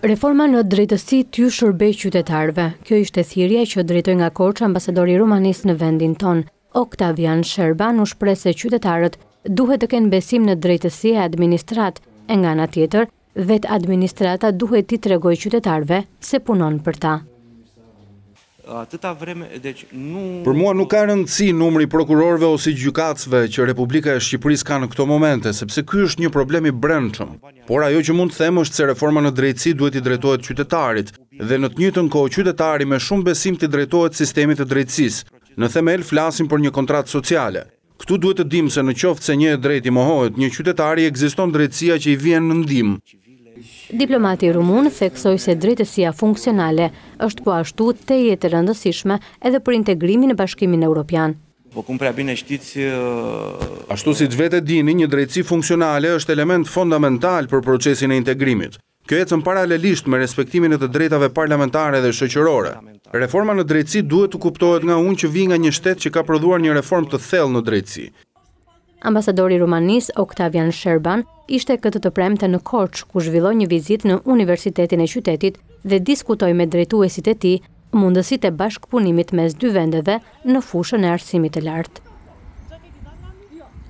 Reforma në drejtësi t'u shërbejë qytetarëve. Kjo ishte thirrja që drejtoi nga Korça ambasadori i Rumanisë në vendin tonë. Oktavian Sherban u shpreh se qytetarët duhet të kenë besim në drejtësi e administratë, e nga ana tjetër, vetë administrata duhet t'i tregojë qytetarëve se punon për ta. Të ta vrim dhe që nuk. Për mua nuk ka rëndësi numri i prokurorëve ose gjykatësve që Republika e Shqipërisë ka në këto momente, sepse ky është një problem i brendshëm. Por ajo që mund të them është se reforma në drejtësi duhet t'i drejtohet qytetarit dhe në të njëjtën kohë qytetari me shumë besim t'i drejtohet sistemit të drejtësisë. Në themel flasim për një kontratë sociale. Këtu duhet të dimë se në qoftë se një e drejtë i mohohet një qytetari ekziston drejtësia që i vjen në ndihmë. Diplomati rumun theksoi se drejtësia funksionale është po ashtu tejet e rëndësishme edhe për integrimin në Bashkimin Europian. Ashtu siç vetë e dini, një drejtësi funksionale është element fondamental për procesin e integrimit. Kjo ecën paralelisht me respektimin e të drejtave parlamentare dhe shoqërore. Reforma në drejtësi duhet të kuptohet nga unë që vij nga një shtet që ka prodhuar një reformë të thellë në drejtësi. Ambasadori i Rumanisë, Oktavian Sherban, ishte këtë të premte në Korçë, ku zhvilloi një vizitë në universitetin e qytetit dhe diskutoi me drejtuesit e tij mundësitë e bashkëpunimit mes dy vendeve në fushën e arsimit të lartë.